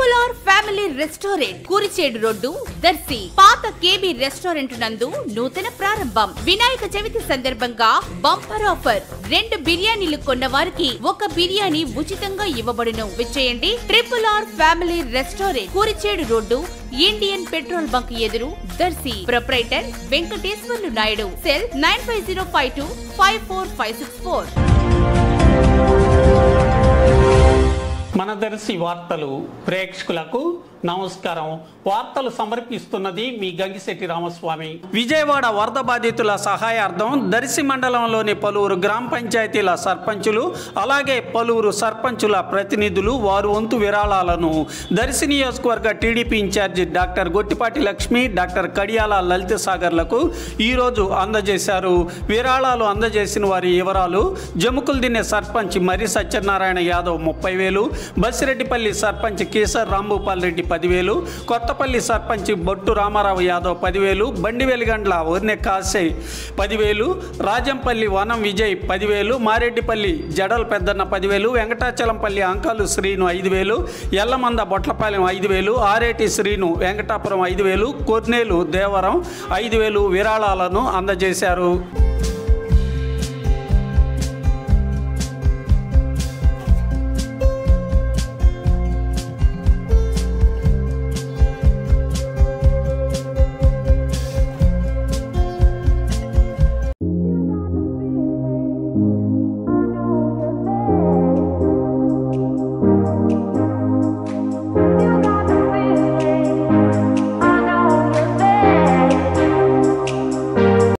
Popular family restaurant Kurichedu road Darsi పాత KB restaurant నందు నూతన ప్రారంభం. వినాయక చవితి సందర్భంగా బంపర్ ఆఫర్ రెండు బిర్యానీలు కొన్న వారికి ఒక బిర్యానీ ఉచితంగా ఇవ్వబడును. విచ్చేయండి. Triple R family restaurant Kurichedu road Indian petrol bunk ఎదురు Darsi proprietor Venkateswarlu Naidu cell nine five zero five two five four five six four మన వార్తలు ప్రేక్షకులకు నమస్కారం. వార్తలు సమర్పిస్తున్నది మీ గంగిశెట్టి రామస్వామి. విజయవాడ వరద బాధితుల సహాయార్థం దర్శి మండలంలోని పలువురు గ్రామ పంచాయతీల సర్పంచులు అలాగే పలువురు సర్పంచుల ప్రతినిధులు వారు వంతు విరాళాలను దర్శి నియోజకవర్గ TDP incharge doctor Gottipati Lakshmi doctor Kadiyala Lalitha సాగర్లకు ఈరోజు అందజేశారు. విరాళాలు అందజేసిన వారి వివరాలు జముకులు దిన్నే సర్పంచ్ మరి సత్యనారాయణ యాదవ్ ముప్పై వేలు బసిరెడ్డిపల్లి సర్పంచ్ కేసర్ రాంభూపాల్ రెడ్డి పదివేలు కొత్తపల్లి సర్పంచ్ బొట్టు రామారావు యాదవ్ పదివేలు బండి వెలిగండ్ల ఊర్నె కాశయ్ పదివేలు రాజంపల్లి వనం విజయ్ పదివేలు మారెడ్డిపల్లి జడల్ పెద్దన్న పదివేలు వెంకటాచలంపల్లి అంకాలు శ్రీను ఐదు వేలు ఎల్లమంద బొట్లపాలెం ఐదు వేలు ఆరేటి శ్రీను వెంకటాపురం ఐదు వేలు కొర్నేలు దేవరం ఐదు వేలు విరాళాలను అందజేశారు.